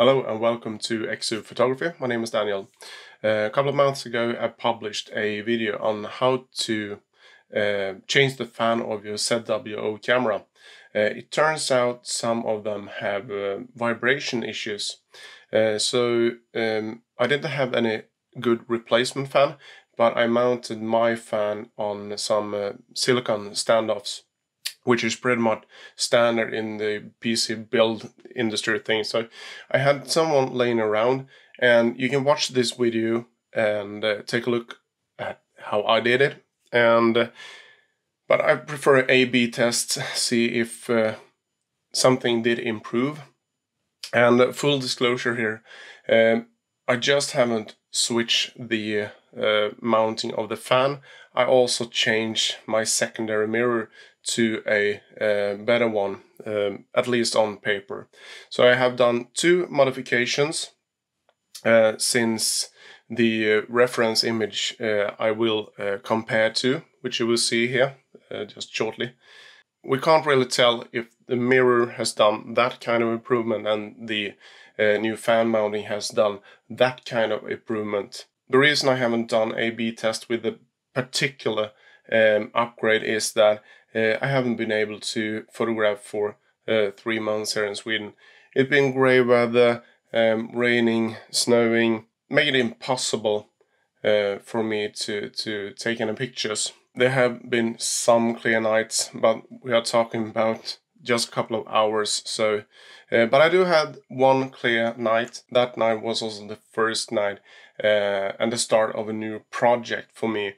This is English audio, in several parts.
Hello and welcome to Exo Photography. My name is Daniel. Uh, a couple of months ago I published a video on how to uh, change the fan of your ZWO camera. Uh, it turns out some of them have uh, vibration issues. Uh, so um, I didn't have any good replacement fan, but I mounted my fan on some uh, silicon standoffs which is pretty much standard in the PC build industry thing. So I had someone laying around, and you can watch this video and uh, take a look at how I did it. And uh, but I prefer A/B tests, see if uh, something did improve. And uh, full disclosure here, um, I just haven't switched the uh, mounting of the fan. I also change my secondary mirror to a uh, better one, um, at least on paper. So I have done two modifications uh, since the uh, reference image uh, I will uh, compare to, which you will see here just shortly. We can't really tell if the mirror has done that kind of improvement and the new fan mounting has done that kind of improvement. The reason I haven't done A-B test with the particular um, upgrade is that uh, I haven't been able to photograph for uh, three months here in Sweden. It's been grey weather, um, raining, snowing, made it impossible uh, for me to, to take any pictures. There have been some clear nights, but we are talking about just a couple of hours. So, uh, but I do have one clear night. That night was also the first night uh, and the start of a new project for me.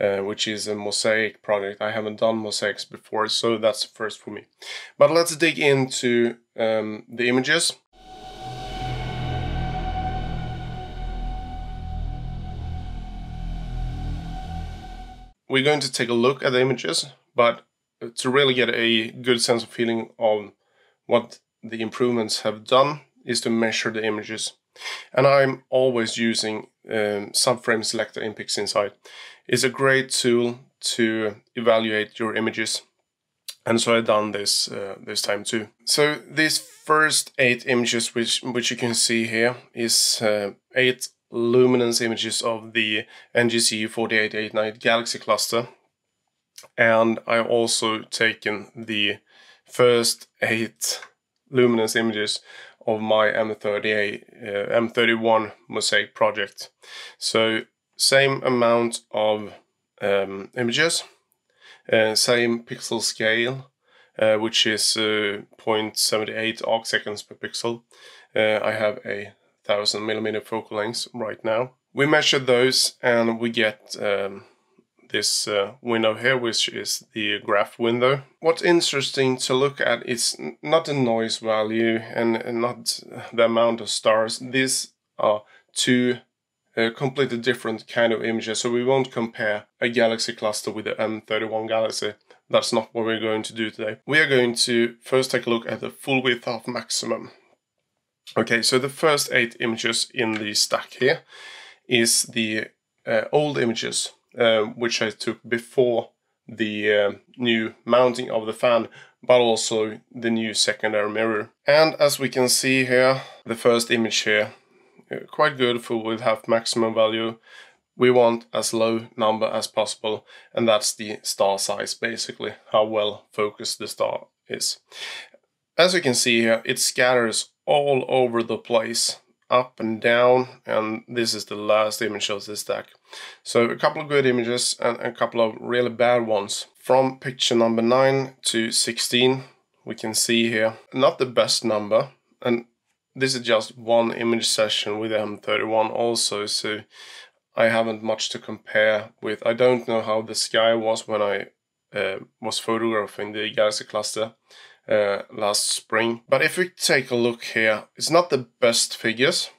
Uh, which is a mosaic project. I haven't done mosaics before, so that's the first for me. But let's dig into um, the images. We're going to take a look at the images, but to really get a good sense of feeling of what the improvements have done is to measure the images. And I'm always using um, subframe selector in PixInsight. It's a great tool to evaluate your images. And so I've done this uh, this time too. So these first eight images, which which you can see here, is uh, eight luminance images of the NGC 4889 Galaxy cluster. And I've also taken the first eight luminance images of my M38, uh, M31 mosaic project. So same amount of um, images, uh, same pixel scale, uh, which is uh, 0.78 arc seconds per pixel. Uh, I have a thousand millimeter focal length right now. We measure those and we get um, this uh, window here, which is the graph window. What's interesting to look at is not the noise value and, and not the amount of stars. These are two uh, completely different kind of images, so we won't compare a galaxy cluster with the M31 Galaxy. That's not what we're going to do today. We are going to first take a look at the full width of maximum. Okay, so the first eight images in the stack here is the uh, old images uh, which I took before the uh, new mounting of the fan but also the new secondary mirror. And as we can see here, the first image here, uh, quite good for width half maximum value. We want as low number as possible and that's the star size basically, how well focused the star is. As you can see here, it scatters all over the place up and down and this is the last image of this stack. So a couple of good images and a couple of really bad ones. From picture number 9 to 16 we can see here not the best number and this is just one image session with M31 also so I haven't much to compare with. I don't know how the sky was when I uh, was photographing the Galaxy cluster uh, last spring. But if we take a look here, it's not the best figures,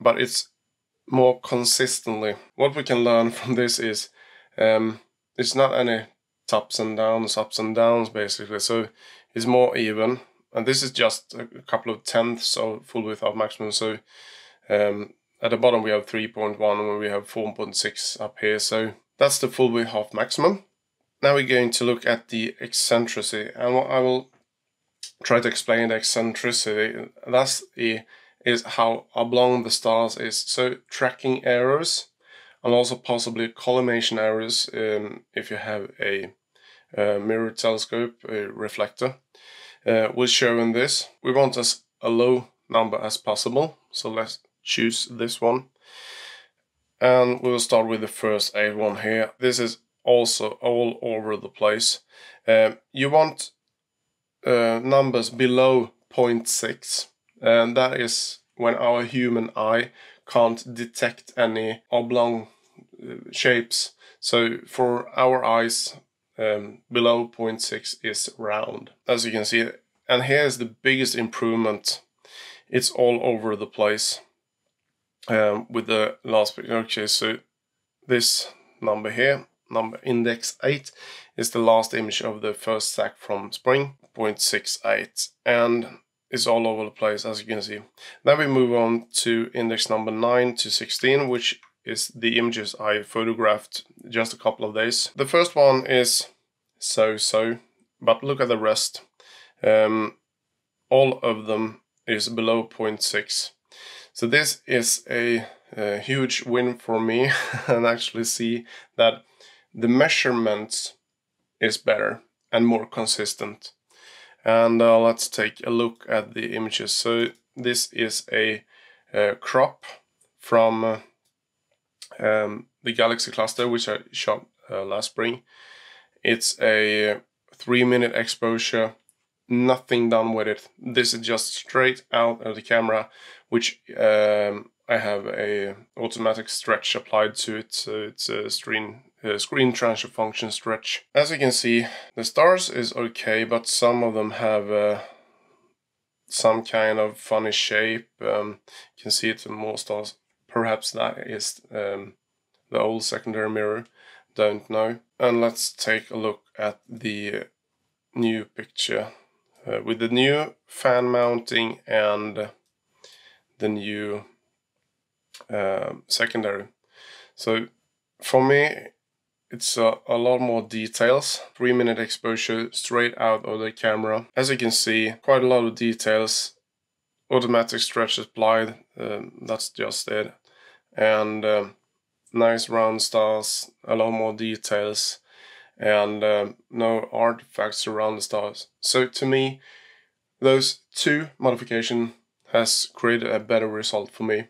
but it's more consistently. What we can learn from this is um, it's not any ups and downs, ups and downs basically. So it's more even. And this is just a couple of tenths of full width of maximum. So um, at the bottom we have 3.1 and we have 4.6 up here. So that's the full width of maximum. Now we're going to look at the eccentricity and I will try to explain the eccentricity. That's the is how oblong the stars is. So tracking errors and also possibly collimation errors um, if you have a, a, mirror telescope, a reflector, uh, will show in this. We want as a low number as possible, so let's choose this one. And we'll start with the first A one here. This is also all over the place. Um, you want uh, numbers below 0.6 and that is when our human eye can't detect any oblong uh, shapes. So for our eyes, um, below 0.6 is round, as you can see. And here's the biggest improvement. It's all over the place um, with the last picture. Okay, so this number here, number index 8, is the last image of the first stack from spring, 0.68. And is all over the place as you can see. Then we move on to index number 9 to 16 which is the images I photographed just a couple of days. The first one is so-so but look at the rest. Um, all of them is below 0.6. So this is a, a huge win for me and actually see that the measurements is better and more consistent and uh, let's take a look at the images. So this is a, a crop from uh, um, the galaxy cluster which I shot uh, last spring. It's a three minute exposure nothing done with it. This is just straight out of the camera which um, I have a automatic stretch applied to it. So it's a screen uh, screen transfer function stretch. As you can see, the stars is okay, but some of them have uh, some kind of funny shape. Um, you can see it in more stars. Perhaps that is um, the old secondary mirror. Don't know. And let's take a look at the new picture uh, with the new fan mounting and the new uh, secondary. So for me, it's a, a, lot more details. Three minute exposure straight out of the camera. As you can see, quite a lot of details. Automatic stretch applied, um, that's just it. And um, nice round stars, a lot more details, and um, no artifacts around the stars. So to me, those two modification has created a better result for me.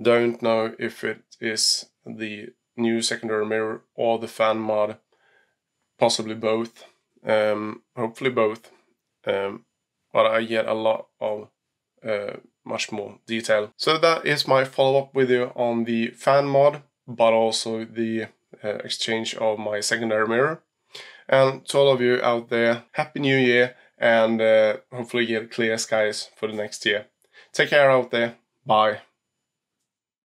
Don't know if it is the new secondary mirror or the fan mod, possibly both, um, hopefully both. Um, but I get a lot of uh, much more detail. So that is my follow-up video on the fan mod, but also the uh, exchange of my secondary mirror. And to all of you out there, Happy New Year and uh, hopefully get clear skies for the next year. Take care out there. Bye.